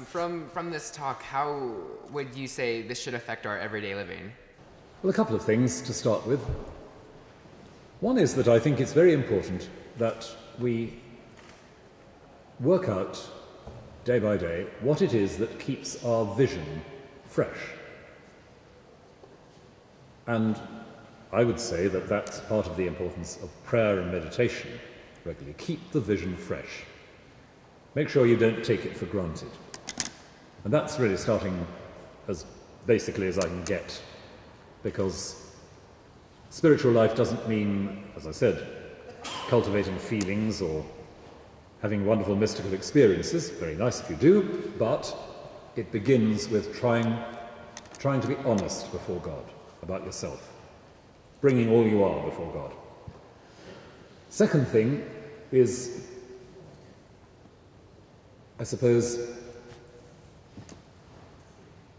From, from this talk, how would you say this should affect our everyday living? Well, a couple of things to start with. One is that I think it's very important that we work out day by day what it is that keeps our vision fresh. And I would say that that's part of the importance of prayer and meditation regularly. Keep the vision fresh. Make sure you don't take it for granted. And that's really starting as basically as I can get, because spiritual life doesn't mean, as I said, cultivating feelings or having wonderful mystical experiences. Very nice if you do, but it begins with trying, trying to be honest before God about yourself, bringing all you are before God. Second thing is, I suppose,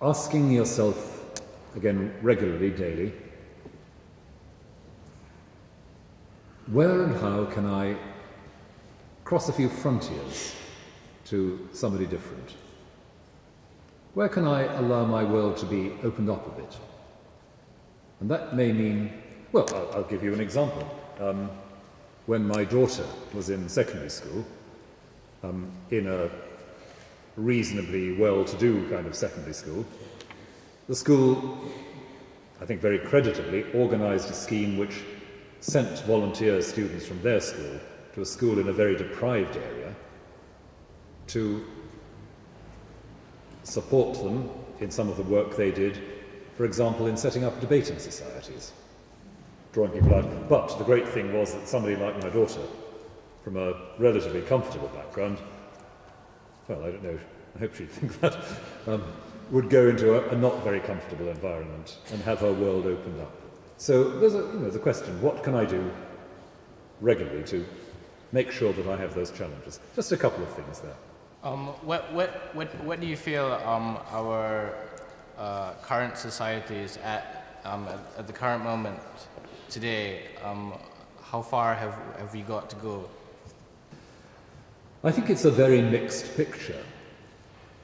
asking yourself, again, regularly, daily, where and how can I cross a few frontiers to somebody different? Where can I allow my world to be opened up a bit? And that may mean, well, I'll, I'll give you an example. Um, when my daughter was in secondary school, um, in a reasonably well-to-do kind of secondary school, the school, I think very creditably, organised a scheme which sent volunteer students from their school to a school in a very deprived area to support them in some of the work they did, for example, in setting up debating societies, drawing people out. But the great thing was that somebody like my daughter, from a relatively comfortable background, well, I don't know, I hope she'd think that, um, would go into a, a, not very comfortable environment and have her world opened up. So there's a, you know, the question, what can I do regularly to make sure that I have those challenges? Just a couple of things there. Um, what, what, what, what do you feel um, our uh, current society is at, um, at, at, the current moment today? Um, how far have, have we got to go? I think it's a very mixed picture.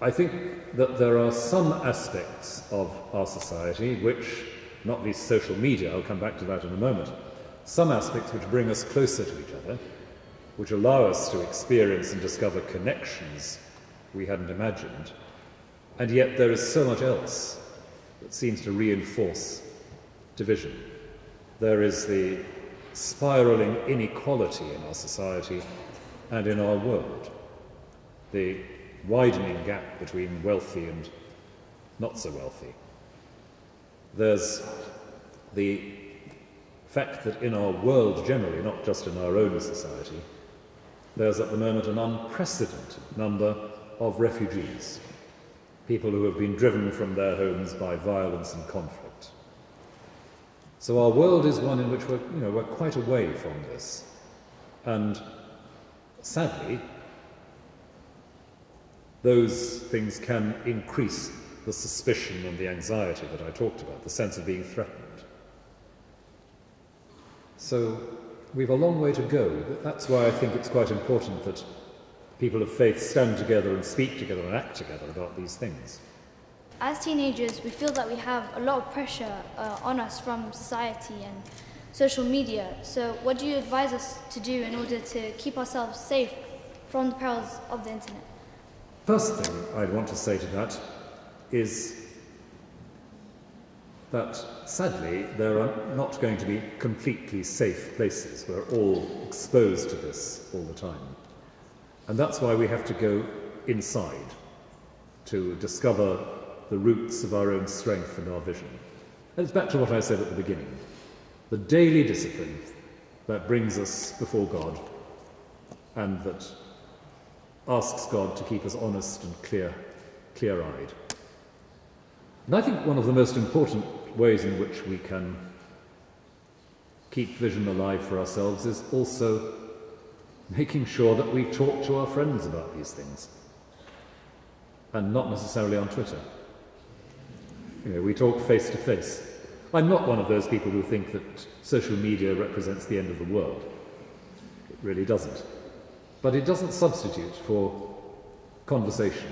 I think that there are some aspects of our society which, not least social media, I'll come back to that in a moment, some aspects which bring us closer to each other, which allow us to experience and discover connections we hadn't imagined. And yet there is so much else that seems to reinforce division. There is the spiraling inequality in our society and in our world, the widening gap between wealthy and not so wealthy. There's the fact that in our world generally, not just in our own society, there's at the moment an unprecedented number of refugees, people who have been driven from their homes by violence and conflict. So our world is one in which we're, you know, we're quite away from this. And sadly, those things can increase the suspicion and the anxiety that I talked about, the sense of being threatened. So we've a long way to go. That's why I think it's quite important that people of faith stand together and speak together and act together about these things. As teenagers, we feel that we have a lot of pressure uh, on us from society and social media. So, what do you advise us to do in order to keep ourselves safe from the perils of the internet? First thing I'd want to say to that is that sadly there are not going to be completely safe places. We're all exposed to this all the time. And that's why we have to go inside to discover the roots of our own strength and our vision. And it's back to what I said at the beginning. The daily discipline that brings us before God and that asks God to keep us honest and clear, clear-eyed. And I think one of the most important ways in which we can keep vision alive for ourselves is also making sure that we talk to our friends about these things and not necessarily on Twitter. You know, we talk face to face. I'm not one of those people who think that social media represents the end of the world. It really doesn't. But it doesn't substitute for conversation,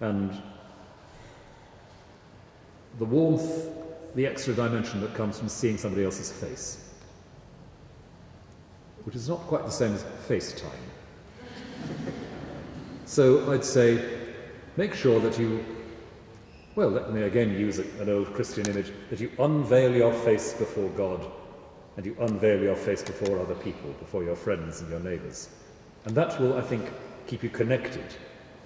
and the warmth, the extra dimension that comes from seeing somebody else's face, which is not quite the same as FaceTime. so I'd say make sure that you, well, let me again use an old Christian image, that you unveil your face before God and you unveil your face before other people, before your friends and your neighbours. And that will, I think, keep you connected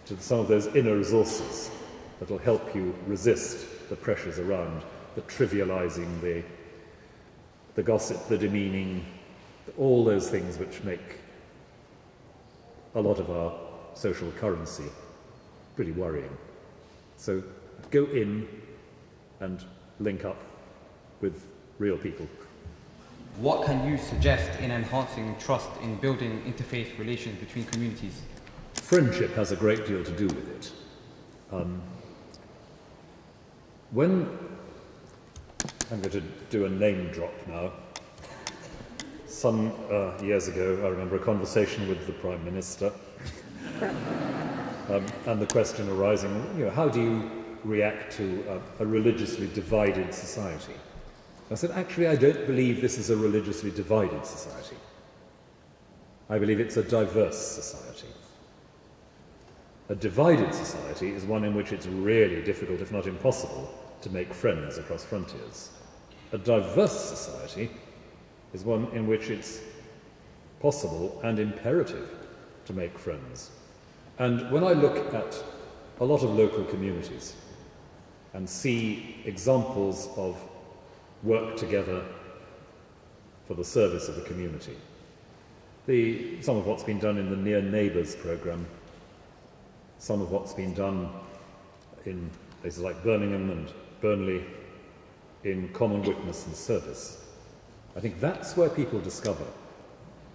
to some of those inner resources that will help you resist the pressures around the trivializing, the, the gossip, the demeaning, all those things which make a lot of our social currency pretty worrying. So go in and link up with real people. What can you suggest in enhancing trust in building interfaith relations between communities? Friendship has a great deal to do with it. Um, when I'm going to do a name drop now, some uh, years ago, I remember a conversation with the Prime Minister, um, and the question arising, you know, how do you react to a, a religiously divided society? I said, actually, I don't believe this is a religiously divided society. I believe it's a diverse society. A divided society is one in which it's really difficult, if not impossible, to make friends across frontiers. A diverse society is one in which it's possible and imperative to make friends. And when I look at a lot of local communities and see examples of work together for the service of the community. The, some of what's been done in the Near Neighbours programme, some of what's been done in places like Birmingham and Burnley in common witness and service. I think that's where people discover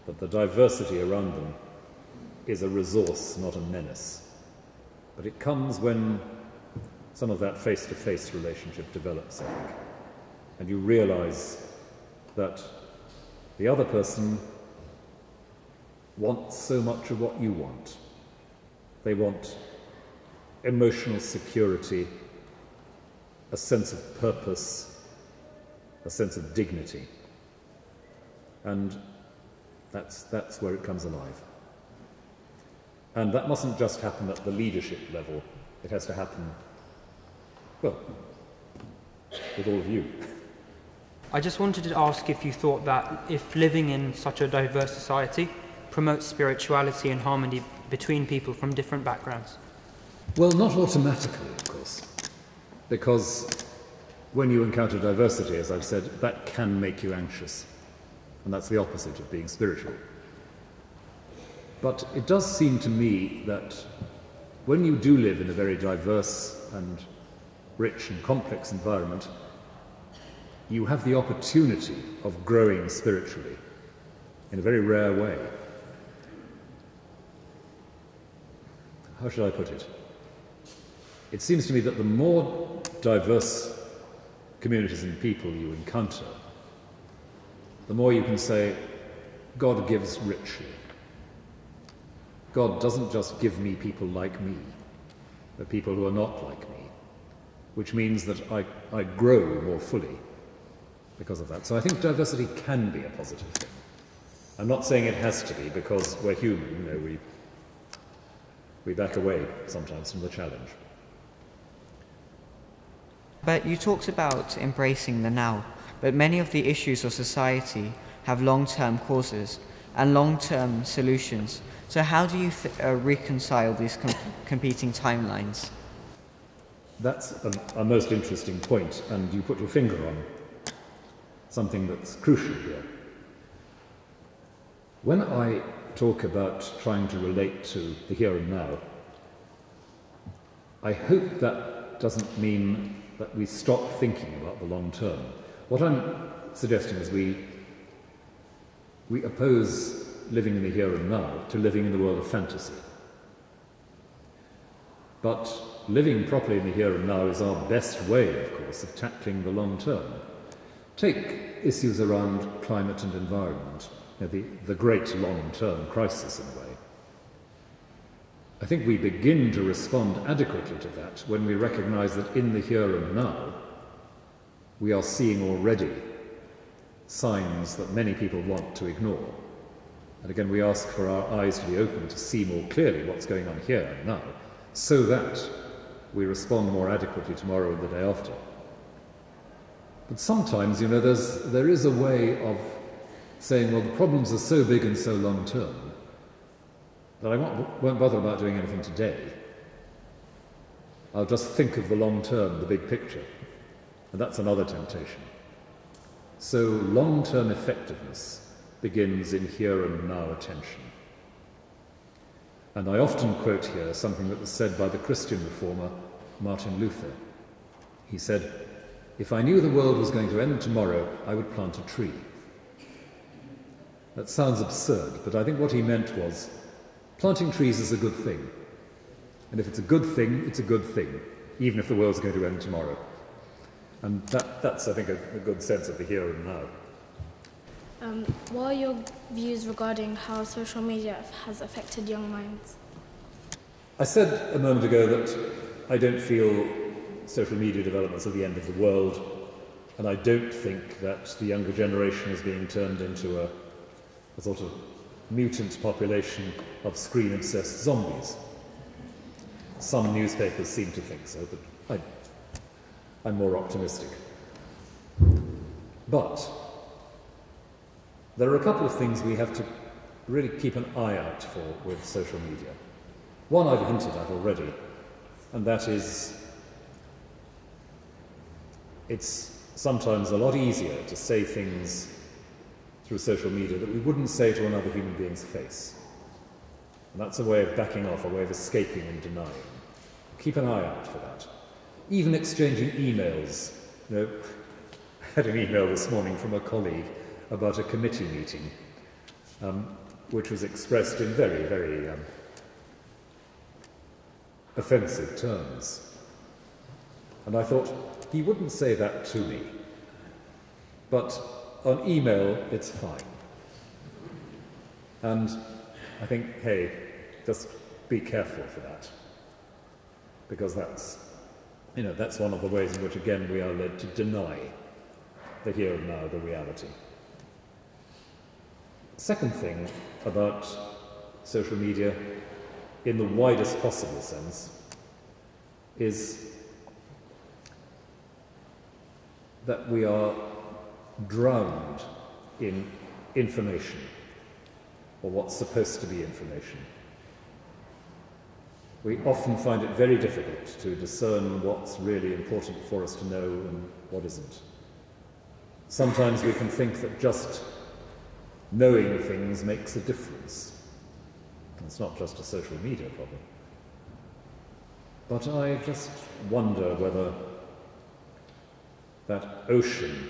that the diversity around them is a resource, not a menace. But it comes when some of that face to face relationship develops, I think and you realize that the other person wants so much of what you want. They want emotional security, a sense of purpose, a sense of dignity. And that's, that's where it comes alive. And that mustn't just happen at the leadership level, it has to happen, well, with all of you. I just wanted to ask if you thought that if living in such a diverse society promotes spirituality and harmony between people from different backgrounds. Well, not automatically, of course, because when you encounter diversity, as I've said, that can make you anxious, and that's the opposite of being spiritual. But it does seem to me that when you do live in a very diverse and rich and complex environment, you have the opportunity of growing spiritually in a very rare way. How should I put it? It seems to me that the more diverse communities and people you encounter, the more you can say, God gives richly. God doesn't just give me people like me, but people who are not like me, which means that I, I grow more fully because of that. So I think diversity can be a positive thing. I'm not saying it has to be because we're human, you know, we, we back away sometimes from the challenge. But you talked about embracing the now, but many of the issues of society have long term causes and long term solutions. So, how do you uh, reconcile these com- competing timelines? That's a, a most interesting point, and you put your finger on something that's crucial here. When I talk about trying to relate to the here and now, I hope that doesn't mean that we stop thinking about the long term. What I'm suggesting is we, we oppose living in the here and now to living in the world of fantasy. But living properly in the here and now is our best way, of course, of tackling the long term. Take issues around climate and environment, you know, the, the great long term crisis in a way. I think we begin to respond adequately to that when we recognize that in the here and now, we are seeing already signs that many people want to ignore. And again, we ask for our eyes to be open to see more clearly what's going on here and now, so that we respond more adequately tomorrow and the day after. But sometimes, you know, there's, there is a way of saying, well, the problems are so big and so long term that I won't, won't bother about doing anything today. I'll just think of the long term, the big picture. And that's another temptation. So, long term effectiveness begins in here and now attention. And I often quote here something that was said by the Christian reformer Martin Luther. He said, If I knew the world was going to end tomorrow, I would plant a tree. That sounds absurd, but I think what he meant was planting trees is a good thing. And if it's a good thing, it's a good thing, even if the world's going to end tomorrow. And that, that's, I think, a, a good sense of the here and now. Um, what are your views regarding how social media has affected young minds? I said a moment ago that I don't feel social media developments are the end of the world, and I don't think that the younger generation is being turned into a, a sort of mutant population of screen obsessed zombies. Some newspapers seem to think so, but I, I'm more optimistic. But there are a couple of things we have to really keep an eye out for with social media. One I've hinted at already, and that is it's sometimes a lot easier to say things through social media that we wouldn't say to another human being's face. And that's a way of backing off, a way of escaping and denying. Keep an eye out for that. Even exchanging emails. You know, I had an email this morning from a colleague about a committee meeting, um, which was expressed in very, very um, offensive terms. And I thought, he wouldn't say that to me. But on email, it's fine. And I think, hey, just be careful for that. Because that's, you know, that's one of the ways in which, again, we are led to deny the here and now, the reality. Second thing about social media, in the widest possible sense, is that we are drowned in information, or what's supposed to be information. We often find it very difficult to discern what's really important for us to know and what isn't. Sometimes we can think that just knowing things makes a difference. It's not just a social media problem. But I just wonder whether that ocean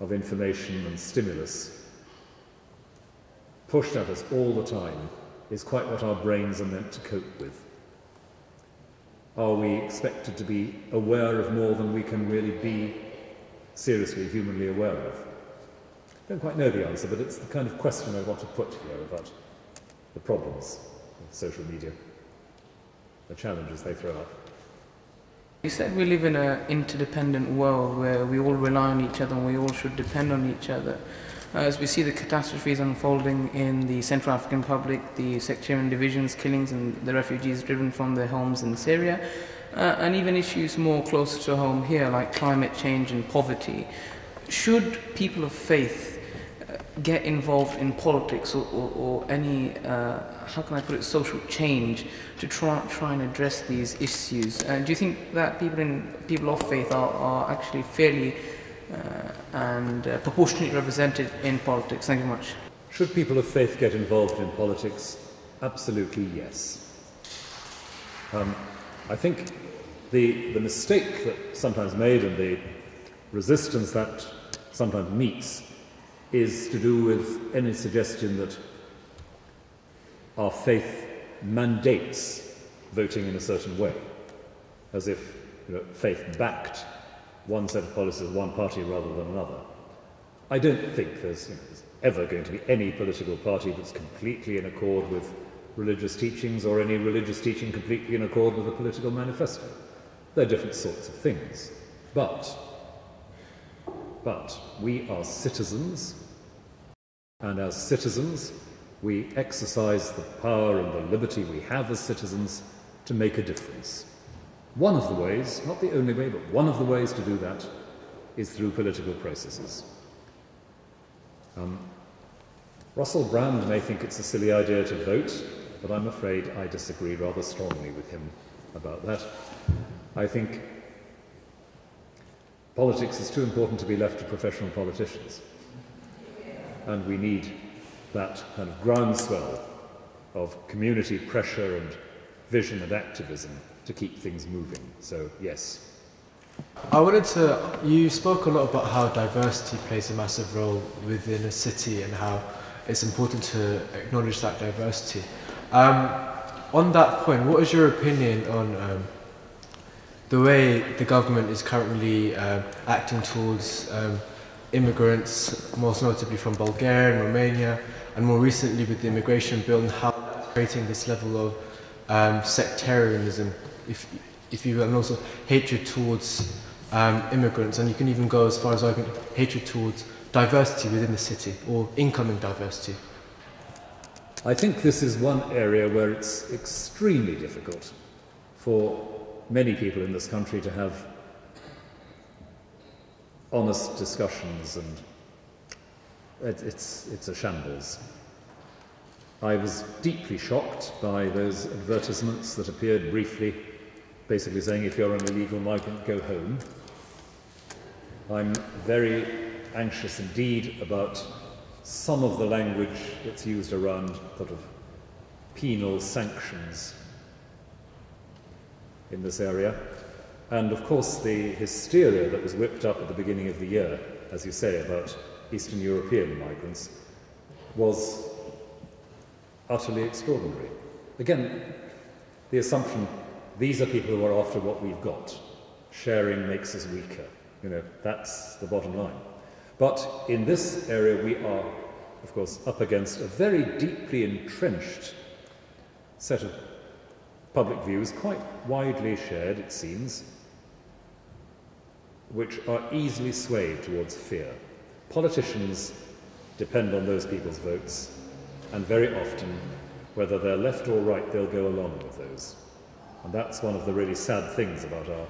of information and stimulus pushed at us all the time is quite what our brains are meant to cope with. Are we expected to be aware of more than we can really be seriously humanly aware of? I don't quite know the answer, but it's the kind of question I want to put here about the problems of social media, the challenges they throw up. You said we live in an interdependent world where we all rely on each other and we all should depend on each other. As we see the catastrophes unfolding in the Central African Republic, the sectarian divisions, killings, and the refugees driven from their homes in Syria, uh, and even issues more close to home here, like climate change and poverty, should people of faith get involved in politics or, or, or any, uh, how can I put it, social change to try, try and address these issues? Uh, do you think that people, in, people of faith are, are actually fairly uh, and uh, proportionately represented in politics? Thank you very much. Should people of faith get involved in politics? Absolutely yes. Um, I think the, the mistake that sometimes made and the resistance that sometimes meets is to do with any suggestion that our faith mandates voting in a certain way, as if you know, faith backed one set of policies, one party rather than another. I don't think there's, you know, there's ever going to be any political party that's completely in accord with religious teachings or any religious teaching completely in accord with a political manifesto. They're different sorts of things. But, but we are citizens, and as citizens, we exercise the power and the liberty we have as citizens to make a difference. One of the ways, not the only way, but one of the ways to do that is through political processes. Um, Russell Brand may think it's a silly idea to vote, but I'm afraid I disagree rather strongly with him about that. I think politics is too important to be left to professional politicians. And we need that kind of groundswell of community pressure and vision and activism to keep things moving. So, yes. I wanted to. You spoke a lot about how diversity plays a massive role within a city and how it's important to acknowledge that diversity. Um, on that point, what is your opinion on um, the way the government is currently um, acting towards um, immigrants, most notably from Bulgaria and Romania, and more recently with the immigration bill and how that's creating this level of um, sectarianism, if, if you will, and also hatred towards um, immigrants, and you can even go as far as arguing hatred towards diversity within the city or incoming diversity. I think this is one area where it's extremely difficult for many people in this country to have honest discussions and it, it's, it's a shambles. I was deeply shocked by those advertisements that appeared briefly, basically saying if you're an illegal migrant, go home. I'm very anxious indeed about some of the language that's used around sort of penal sanctions in this area. And of course, the hysteria that was whipped up at the beginning of the year, as you say, about Eastern European migrants, was utterly extraordinary. Again, the assumption these are people who are after what we've got. Sharing makes us weaker. You know, that's the bottom line. But in this area, we are, of course, up against a very deeply entrenched set of public views, quite widely shared, it seems, which are easily swayed towards fear. Politicians depend on those people's votes, and very often, whether they're left or right, they'll go along with those. And that's one of the really sad things about our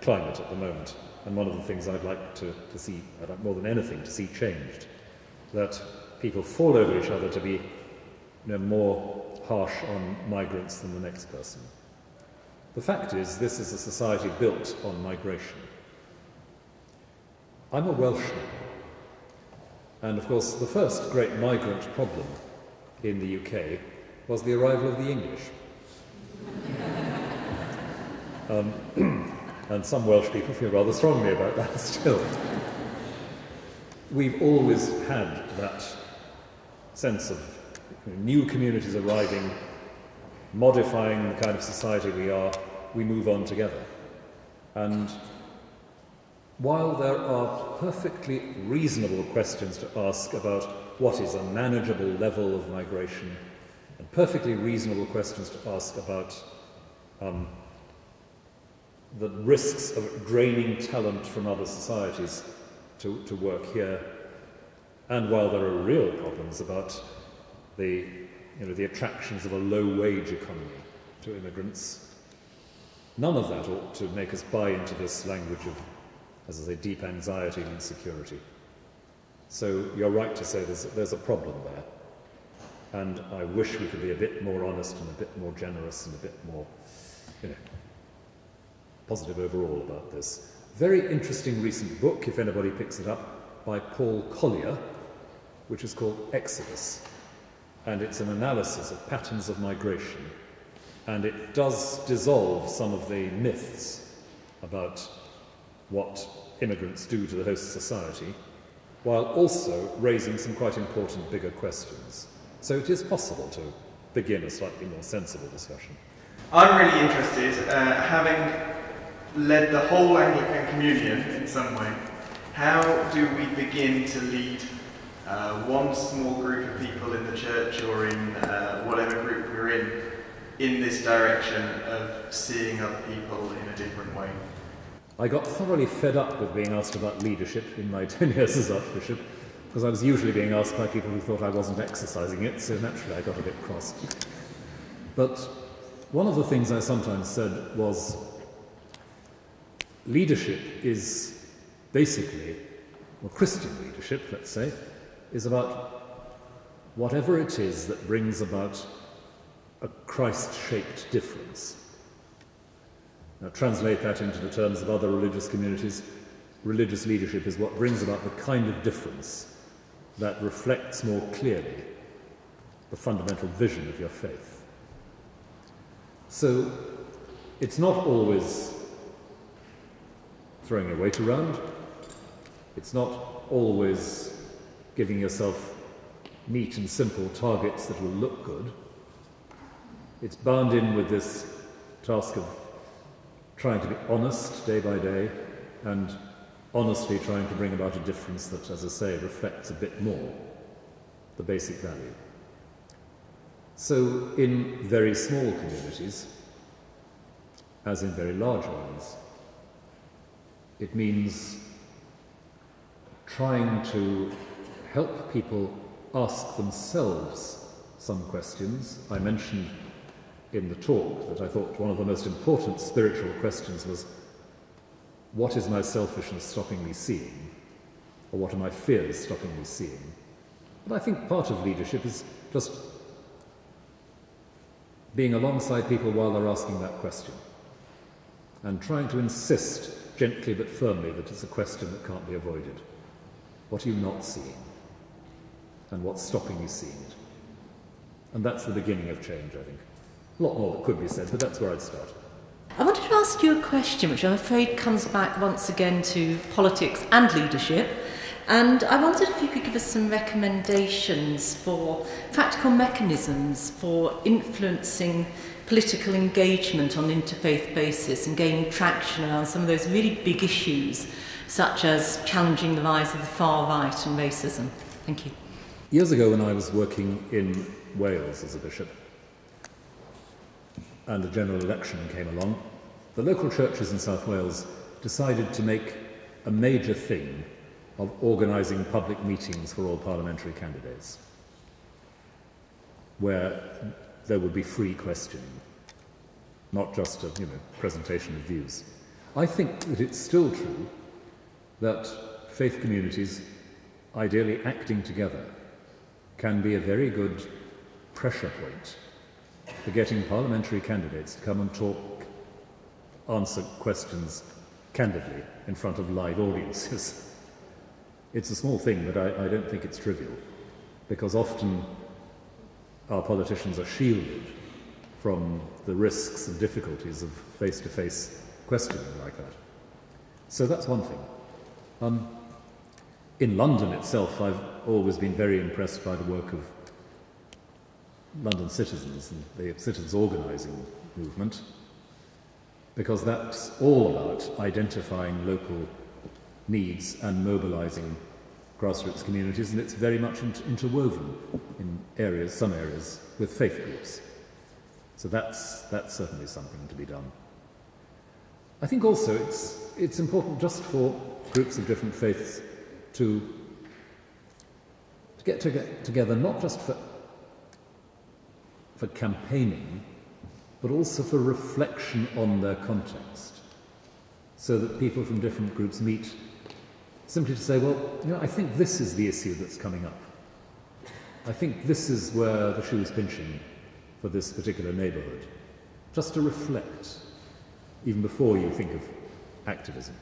climate at the moment and one of the things I'd like to, to see, I'd like more than anything, to see changed. That people fall over each other to be you know, more harsh on migrants than the next person. The fact is, this is a society built on migration. I'm a Welshman, and of course, the first great migrant problem in the UK was the arrival of the English. um, and some Welsh people feel rather strongly about that still. We've always had that sense of new communities arriving, modifying the kind of society we are, we move on together. And while there are perfectly reasonable questions to ask about what is a manageable level of migration, and perfectly reasonable questions to ask about um, the risks of draining talent from other societies to, to work here. And while there are real problems about the, you know, the attractions of a low-wage economy to immigrants, none of that ought to make us buy into this language of, as I say, deep anxiety and insecurity. So you're right to say there's, there's a problem there. And I wish we could be a bit more honest and a bit more generous and a bit more, you know, positive overall about this. Very interesting recent book, if anybody picks it up, by Paul Collier, which is called Exodus. And it's an analysis of patterns of migration. And it does dissolve some of the myths about what immigrants do to the host society, while also raising some quite important bigger questions. So it is possible to begin a slightly more sensible discussion. I'm really interested, uh, having led the whole Anglican Communion in some way, how do we begin to lead uh, one small group of people in the church or in uh, whatever group we're in, in this direction of seeing other people in a different way. I got thoroughly fed up with being asked about leadership in my 10 years as Archbishop, because I was usually being asked by people who thought I wasn't exercising it, so naturally I got a bit cross. But one of the things I sometimes said was leadership is basically, well, Christian leadership, let's say, is about whatever it is that brings about a Christ shaped difference. Now, translate that into the terms of other religious communities. Religious leadership is what brings about the kind of difference that reflects more clearly the fundamental vision of your faith. So, it's not always throwing your weight around, it's not always giving yourself neat and simple targets that will look good. It's bound in with this task of trying to be honest day by day and honestly trying to bring about a difference that, as I say, reflects a bit more the basic value. So, in very small communities, as in very large ones, it means trying to help people ask themselves some questions. I mentioned in the talk that I thought one of the most important spiritual questions was what is my selfishness stopping me seeing? Or what are my fears stopping me seeing? And I think part of leadership is just being alongside people while they're asking that question and trying to insist gently but firmly that it's a question that can't be avoided. What are you not seeing? and what's stopping you seeing it. And that's the beginning of change, I think. A lot more that could be said, but that's where I'd start. I wanted to ask you a question which I'm afraid comes back once again to politics and leadership. And I wondered if you could give us some recommendations for practical mechanisms for influencing political engagement on an interfaith basis and gaining traction around some of those really big issues, such as challenging the rise of the far right and racism. Thank you. Years ago, when I was working in Wales as a bishop, and the general election came along, the local churches in South Wales decided to make a major thing of organising public meetings for all parliamentary candidates, where there would be free questioning, not just a you know, presentation of views. I think that it's still true that faith communities, ideally acting together, can be a very good pressure point for getting parliamentary candidates to come and talk, answer questions candidly in front of live audiences. It's a small thing, but I, I don't think it's trivial, because often our politicians are shielded from the risks and difficulties of face to face questioning like that. So that's one thing. Um, in London itself, I've always been very impressed by the work of London citizens and the citizens organising movement, because that's all about identifying local needs and mobilising grassroots communities, and it's very much interwoven in areas, some areas, with faith groups. So that's, that's certainly something to be done. I think also it's, it's important just for groups of different faiths to, to get to get together not just for, for campaigning, but also for reflection on their context, so that people from different groups meet simply to say, well, you know, I think this is the issue that's coming up. I think this is where the shoe is pinching for this particular neighbourhood. Just to reflect, even before you think of activism.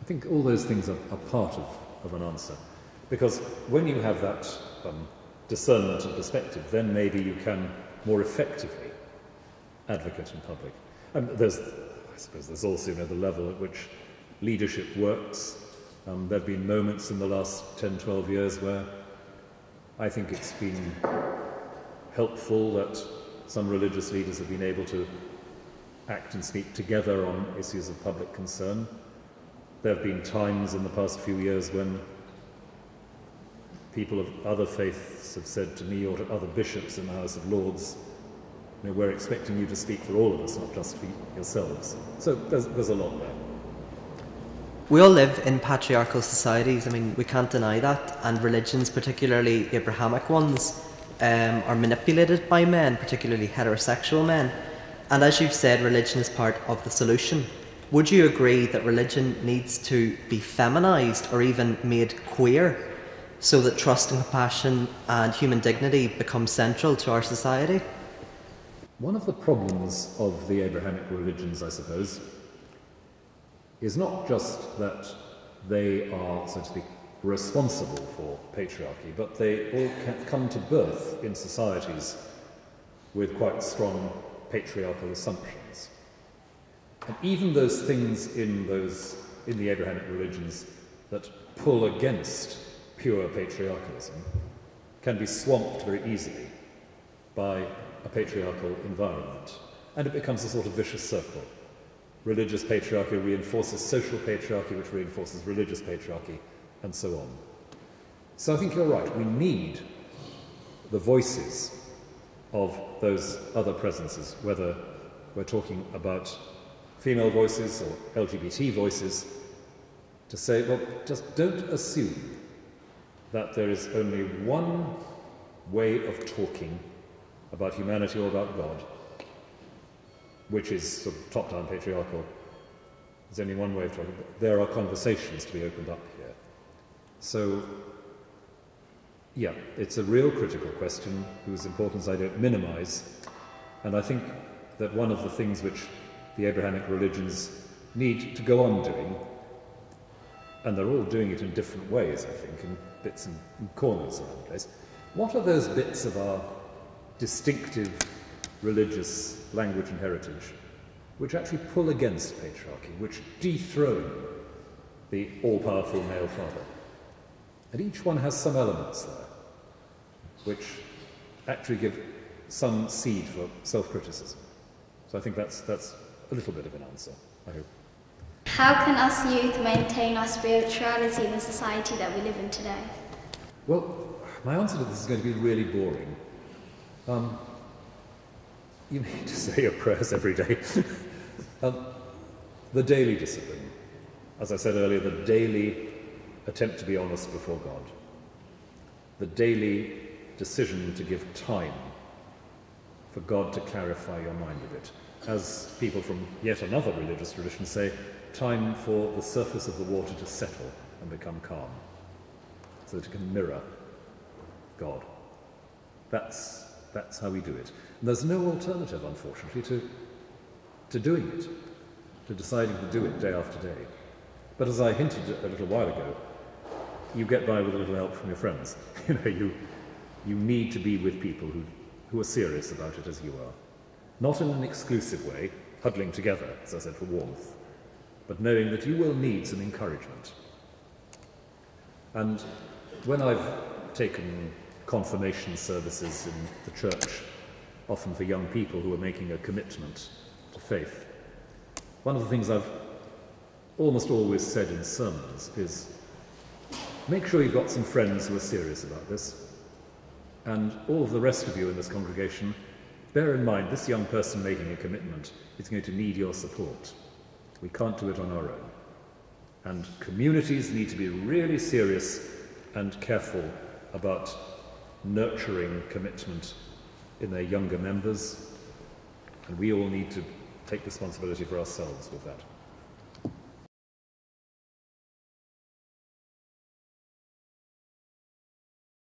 I think all those things are, are part of, of an answer. Because when you have that um, discernment and perspective, then maybe you can more effectively advocate in public. And there's, I suppose there's also you know, the level at which leadership works. Um, there have been moments in the last 10, 12 years where I think it's been helpful that some religious leaders have been able to act and speak together on issues of public concern. There have been times in the past few years when people of other faiths have said to me or to other bishops in the House of Lords, you know, we're expecting you to speak for all of us, not just for yourselves. So there's, there's a lot there. We all live in patriarchal societies. I mean, we can't deny that. And religions, particularly Abrahamic ones, um, are manipulated by men, particularly heterosexual men. And as you've said, religion is part of the solution. Would you agree that religion needs to be feminized or even made queer so that trust and compassion and human dignity become central to our society? One of the problems of the Abrahamic religions, I suppose, is not just that they are, so to speak, responsible for patriarchy, but they all come to birth in societies with quite strong patriarchal assumptions. And even those things in those in the Abrahamic religions that pull against pure patriarchalism can be swamped very easily by a patriarchal environment. And it becomes a sort of vicious circle. Religious patriarchy reinforces social patriarchy, which reinforces religious patriarchy, and so on. So I think you're right. We need the voices of those other presences, whether we're talking about female voices or LGBT voices, to say, well, just don't assume that there is only one way of talking about humanity or about God, which is sort of top down patriarchal. There's only one way of talking. There are conversations to be opened up here. So, yeah, it's a real critical question whose importance I don't minimize. And I think that one of the things which the Abrahamic religions need to go on doing, and they're all doing it in different ways, I think, in bits and, corners around the place. What are those bits of our distinctive religious language and heritage which actually pull against patriarchy, which dethrone the all powerful male father? And each one has some elements there which actually give some seed for self criticism. So I think that's, that's a little bit of an answer, I hope. How can us youth maintain our spirituality in the society that we live in today? Well, my answer to this is going to be really boring. Um, you need to say your prayers every day. um, the daily discipline, as I said earlier, the daily attempt to be honest before God, the daily decision to give time for God to clarify your mind a bit. As people from yet another religious tradition say, time for the surface of the water to settle and become calm, so that it can mirror God. That's, that's how we do it. And there's no alternative, unfortunately, to, to doing it, to deciding to do it day after day. But as I hinted a little while ago, you get by with a little help from your friends. you know, you, you need to be with people who, who are serious about it as you are. Not in an exclusive way, huddling together, as I said, for warmth, but knowing that you will need some encouragement. And when I've taken confirmation services in the church, often for young people who are making a commitment to faith, one of the things I've almost always said in sermons is make sure you've got some friends who are serious about this, and all of the rest of you in this congregation, bear in mind this young person making a commitment is going to need your support. We can't do it on our own. And communities need to be really serious and careful about nurturing commitment in their younger members. And we all need to take responsibility for ourselves with that.